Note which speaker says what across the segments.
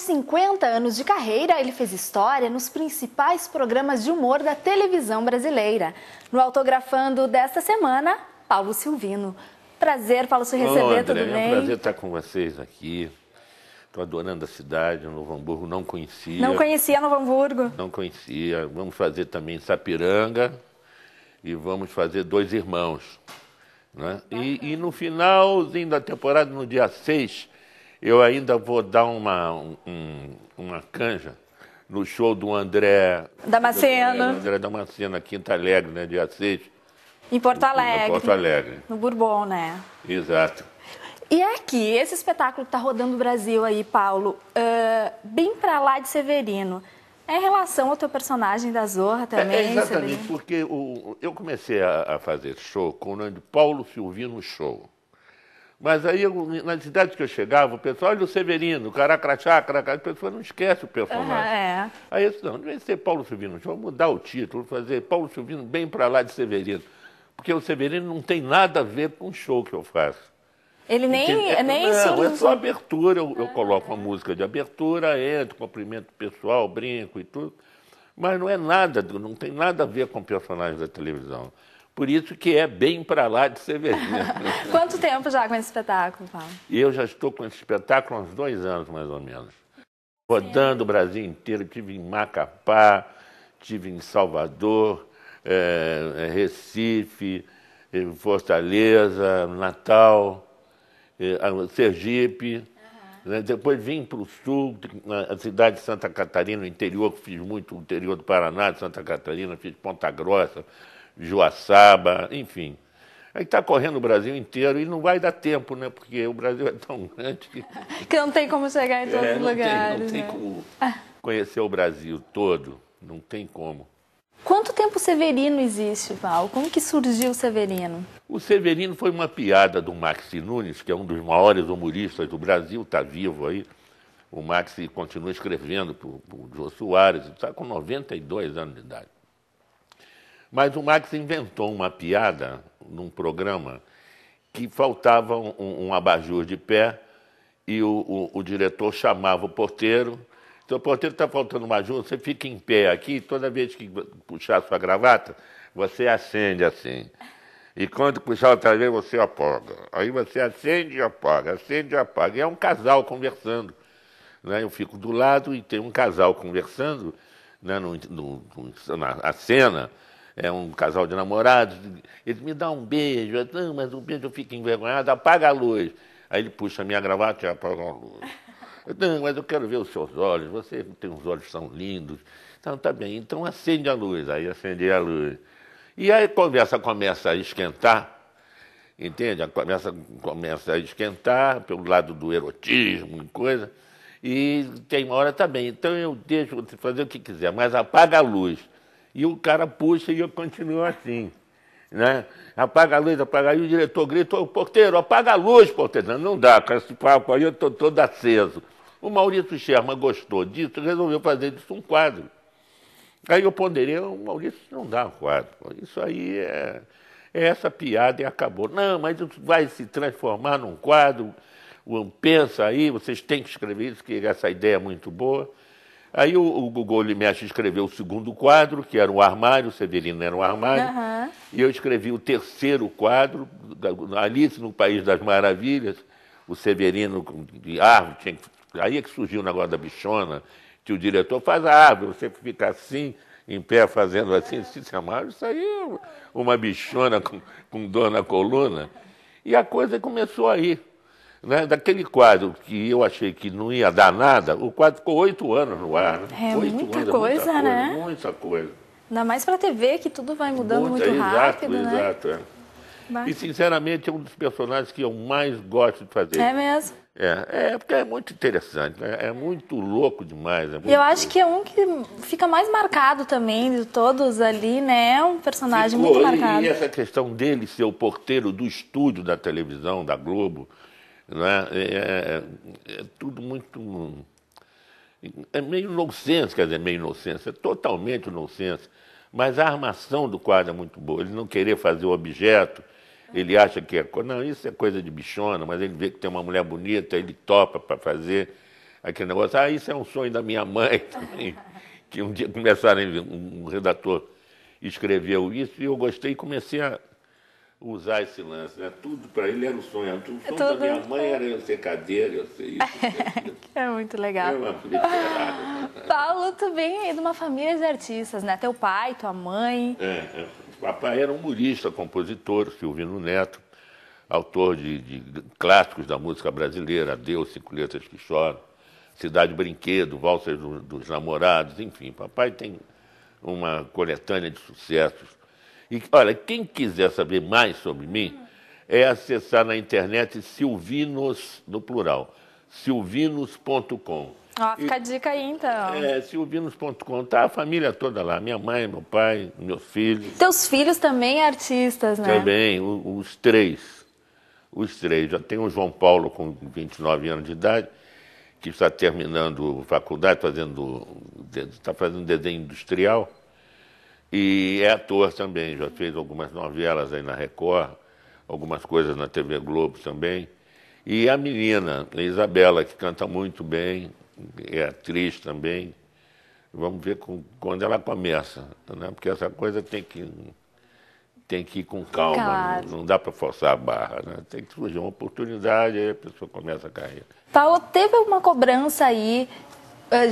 Speaker 1: Com mais de 50 anos de carreira, ele fez história nos principais programas de humor da televisão brasileira. No Autografando desta semana, Paulo Silvino. Prazer, Paulo, se receber,
Speaker 2: André,
Speaker 1: tudo
Speaker 2: é
Speaker 1: bem?
Speaker 2: um prazer estar com vocês aqui. Estou adorando a cidade, Novo Hamburgo não conhecia.
Speaker 1: Não conhecia Novo Hamburgo?
Speaker 2: Não conhecia. Vamos fazer também Sapiranga e vamos fazer Dois Irmãos. Né? E, e no finalzinho da temporada, no dia 6, eu ainda vou dar uma, um- uma canja no show do André
Speaker 1: Damasceno.
Speaker 2: André Damasceno, Quinta Alegre, né? dia 6,
Speaker 1: Em Porto Alegre.
Speaker 2: em Porto Alegre.
Speaker 1: No Bourbon, né?
Speaker 2: Exato.
Speaker 1: E é aqui, esse espetáculo que está rodando o Brasil aí, Paulo, ah, bem pra lá de Severino, é em relação ao teu personagem da Zorra
Speaker 2: É,
Speaker 1: também,
Speaker 2: é exatamente,
Speaker 1: Severino?
Speaker 2: porque o- eu comecei a, a fazer show com o nome de Paulo Silvino Show. Mas aí, eu, nas cidades que eu chegava, o pessoal, olha o Severino, o Caracrachá, Caracrachá, a pessoa não esquece o personagem.
Speaker 1: Aham, é.
Speaker 2: Aí eu disse, não, não vai ser Paulo Silvino vou mudar o título, vou fazer Paulo Silvino bem para lá de Severino. Porque o Severino não tem nada a ver com o show que eu faço.
Speaker 1: Ele nem,
Speaker 2: Entende?
Speaker 1: é nem
Speaker 2: não, é só abertura. Eu, eu coloco uma música de abertura, entro, cumprimento o pessoal, brinco e tudo. Mas não é nada, não tem nada a ver com o personagem da televisão. Por isso que é bem para lá de Severino.
Speaker 1: Quanto tempo já com esse espetáculo, Paulo?
Speaker 2: eu já estou com esse espetáculo há uns dois anos, mais ou menos. Rodando o Brasil inteiro. Tive em Macapá, tive em Salvador, eh, Recife, eh, Fortaleza, Natal, a- Sergipe. né? Depois vim para o sul, na- a cidade de Santa Catarina, o interior, que fiz muito, o interior do Paraná, de Santa Catarina, fiz Ponta Grossa, Joaçaba, enfim. Aí está correndo o Brasil inteiro e não vai dar tempo, né? Porque o Brasil é tão grande que
Speaker 1: Que não tem como chegar em todos
Speaker 2: é,
Speaker 1: os lugares.
Speaker 2: tem, não tem
Speaker 1: né?
Speaker 2: como conhecer o Brasil todo. Não tem como.
Speaker 1: Quanto tempo o Severino existe, Paulo? Como que surgiu o Severino?
Speaker 2: O Severino foi uma piada do Maxi Nunes, que é um dos maiores humoristas do Brasil, está vivo aí. O Maxi continua escrevendo para o Jô Soares, está com 92 anos de idade. Mas o Max inventou uma piada num programa que faltava um, um- abajur de pé e o, o- o diretor chamava o porteiro. Então, o porteiro está faltando um abajur, você fica em pé aqui, toda vez que puxar sua gravata, você acende assim. E quando puxar outra vez, você apaga. Aí você acende e apaga, acende e apaga. E é um casal conversando. Né? Eu fico do lado e tem um casal conversando né? no- no- na a cena. É um casal de namorados. Ele me dá um beijo. Eu, Não, mas o beijo eu fico envergonhado, apaga a luz. Aí ele puxa a minha gravata e apaga a luz. Eu, Não, mas eu quero ver os seus olhos. Você tem uns olhos tão lindos. Então tá bem, então acende a luz. Aí acende a luz. E aí a conversa começa a esquentar. Entende? A conversa começa a esquentar pelo lado do erotismo e coisa. E tem uma hora também. Então eu deixo você fazer o que quiser, mas apaga a luz. E o cara puxa e eu continuo assim. Né? Apaga a luz, apaga. E o diretor grita, ô porteiro, apaga a luz, porteiro. Não, dá, com esse papo aí eu estou todo aceso. O Maurício Sherman gostou disso resolveu fazer disso um quadro. Aí eu ponderei, o Maurício não dá um quadro. Isso aí é, é essa piada e acabou. Não, mas isso vai se transformar num quadro. O- Pensa aí, vocês têm que escrever isso, que essa ideia é muito boa. Aí o, o Google Limesh escreveu o segundo quadro, que era o armário, o Severino era o armário.
Speaker 1: Aham.
Speaker 2: E eu escrevi o terceiro quadro, Alice no País das Maravilhas, o Severino de árvore, tinha aí é que surgiu o negócio da bichona, que o diretor faz a árvore, você fica assim, em pé, fazendo assim, se chamava, isso aí é uma bichona com, com dor na coluna. E a coisa começou aí. Né? Daquele quadro que eu achei que não ia dar nada, o quadro ficou oito anos no ar. né?
Speaker 1: É muita
Speaker 2: anos,
Speaker 1: coisa, né?
Speaker 2: Muita coisa.
Speaker 1: Ainda mais pra TV, que tudo vai mudando
Speaker 2: Muita-
Speaker 1: muito
Speaker 2: exato,
Speaker 1: rápido, né?
Speaker 2: Exato, é. E, sinceramente, é um dos personagens que eu mais gosto de fazer.
Speaker 1: É mesmo.
Speaker 2: É, é porque é muito interessante, né? é muito louco demais. É muito
Speaker 1: eu acho que é um que fica mais marcado também de todos ali, né? É um personagem
Speaker 2: Ficou,
Speaker 1: muito
Speaker 2: e-
Speaker 1: marcado.
Speaker 2: E essa questão dele ser o porteiro do estúdio da televisão, da Globo, né? é, é- é tudo muito. É meio nonsense, quer dizer, meio nonsense, é totalmente nonsense. Mas a armação do quadro é muito boa. Ele não querer fazer o objeto, ele acha que é. Não, isso é coisa de bichona, mas ele vê que tem uma mulher bonita, ele topa para fazer. aquele negócio, ah, isso é um sonho da minha mãe também, que um dia começaram, um redator escreveu isso e eu gostei e comecei a usar esse lance, né? Tudo para ele era um sonho. O sonho Tudo. da minha mãe era eu ser cadeira, eu ser isso.
Speaker 1: é muito legal.
Speaker 2: É uma
Speaker 1: Paulo, tu vem de uma família de artistas, né? Teu pai, tua mãe.
Speaker 2: É, é. Papai era humorista, compositor, Silvino Neto, autor de, de clássicos da música brasileira, Deus, Cinco Letras que Choram, Cidade Brinquedo, Valsas do, dos Namorados, enfim. Papai tem uma coletânea de sucessos e olha, quem quiser saber mais sobre mim, é acessar na internet Silvinos, no plural, silvinos.com.
Speaker 1: Ó, fica e, a dica aí então.
Speaker 2: É, silvinos.com, tá a família toda lá, minha mãe, meu pai, meus filhos.
Speaker 1: Teus filhos também artistas, né?
Speaker 2: Também, os, os três. Os três. Já tem o João Paulo com 29 anos de idade, que está terminando faculdade, fazendo, está fazendo desenho industrial. E é ator também, já fez algumas novelas aí na Record, algumas coisas na TV Globo também. E a menina, a Isabela, que canta muito bem, é atriz também. Vamos ver com, quando ela começa, né? porque essa coisa tem que, tem que ir com calma, claro. não, não, dá para forçar a barra. Né? Tem que surgir uma oportunidade, aí a pessoa começa a carreira.
Speaker 1: Paulo, teve uma cobrança aí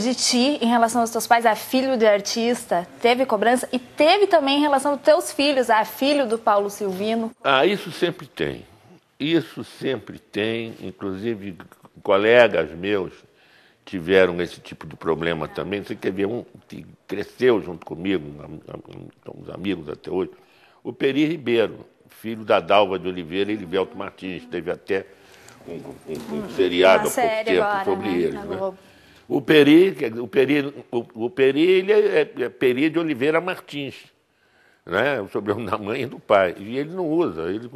Speaker 1: de ti em relação aos teus pais, a filho de artista, teve cobrança e teve também em relação aos teus filhos, a filho do Paulo Silvino?
Speaker 2: Ah, isso sempre tem. Isso sempre tem, inclusive colegas meus tiveram esse tipo de problema também. Você quer ver um que cresceu junto comigo, somos amigos até hoje, o Peri Ribeiro, filho da Dalva de Oliveira e Livelto Martins. Teve até um, um, um seriado há pouco tempo agora, sobre né? eles. Né? O Peri, o Peri, o, Peri ele é, é Peri de Oliveira Martins, né? o sobrenome da mãe e do pai. E ele não usa, ele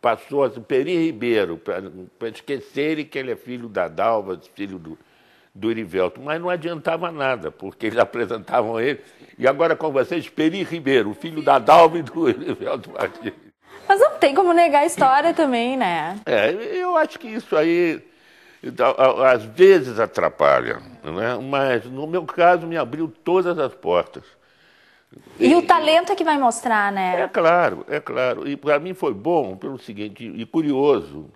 Speaker 2: passou assim, Peri Ribeiro, para esquecerem que ele é filho da Dalva, filho do, do Irivelto. Mas não adiantava nada, porque eles apresentavam ele. E agora com vocês, Peri Ribeiro, filho da Dalva e do Irivelto Martins.
Speaker 1: Mas não tem como negar a história também, né?
Speaker 2: É, eu acho que isso aí às vezes atrapalha, né? mas no meu caso me abriu todas as portas.
Speaker 1: E, e o talento é que vai mostrar, né?
Speaker 2: É claro, é claro. E para mim foi bom pelo seguinte, e curioso,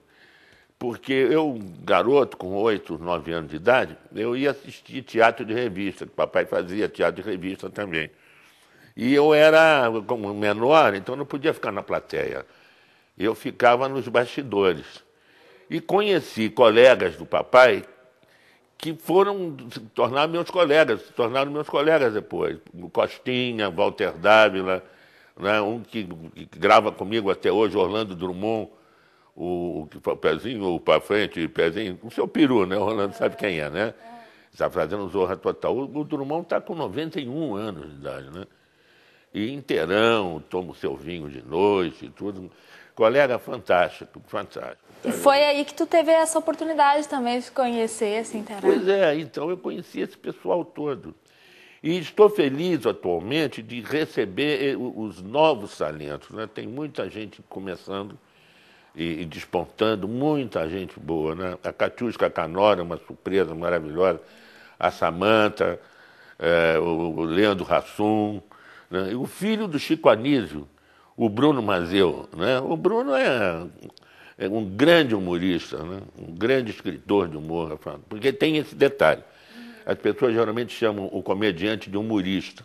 Speaker 2: porque eu, garoto com oito, nove anos de idade, eu ia assistir teatro de revista, que papai fazia teatro de revista também. E eu era como menor, então não podia ficar na plateia. Eu ficava nos bastidores. E conheci colegas do papai que foram se tornar meus colegas, se tornaram meus colegas depois. Costinha, Walter Dávila, né, um que, que, grava comigo até hoje, Orlando Drummond, o, o pezinho, o para frente, o pezinho, o seu peru, né? O Orlando sabe quem é, né? Está fazendo Zorra Total. O, o Drummond está com 91 anos de idade, né? E inteirão, toma o seu vinho de noite e tudo. Colega fantástico, fantástico.
Speaker 1: E foi aí que tu teve essa oportunidade também de conhecer, assim, interagir.
Speaker 2: Pois é, então eu conheci esse pessoal todo. E estou feliz atualmente de receber eh, os novos talentos. Né? Tem muita gente começando e, e, despontando, muita gente boa. Né? A Catiusca Canora, uma surpresa maravilhosa. A Samanta, é, o, o Leandro Rassum. Né? E o filho do Chico Anísio, o Bruno Mazeu. Né? O Bruno é, é um grande humorista, né? um grande escritor de humor, porque tem esse detalhe. As pessoas geralmente chamam o comediante de humorista.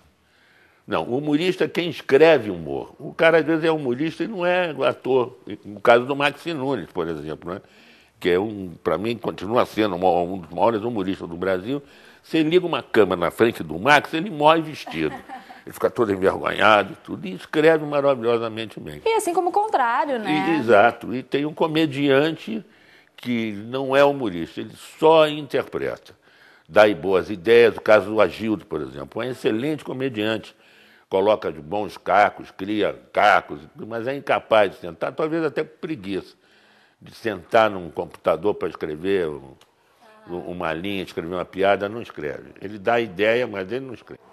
Speaker 2: Não, o humorista é quem escreve humor. O cara, às vezes, é humorista e não é ator. No caso do Maxi Nunes, por exemplo, né? que é um, para mim, continua sendo um dos maiores humoristas do Brasil. Você liga uma câmera na frente do Max, ele morre vestido ele fica todo envergonhado e tudo, e escreve maravilhosamente bem.
Speaker 1: E assim como o contrário, né?
Speaker 2: E, exato. E tem um comediante que não é humorista, ele só interpreta. Dá boas ideias, o caso do Agildo, por exemplo, é um excelente comediante. Coloca de bons cacos, cria cacos, mas é incapaz de sentar, talvez até por preguiça, de sentar num computador para escrever uma linha, escrever uma piada, não escreve. Ele dá ideia, mas ele não escreve.